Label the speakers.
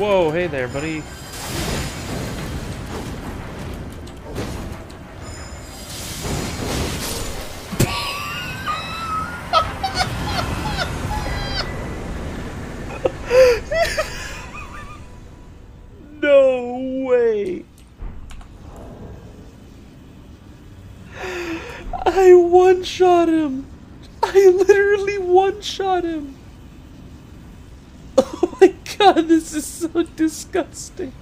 Speaker 1: Whoa, hey there, buddy. no way. I one-shot him. I literally one-shot him. Oh my god, this is so disgusting.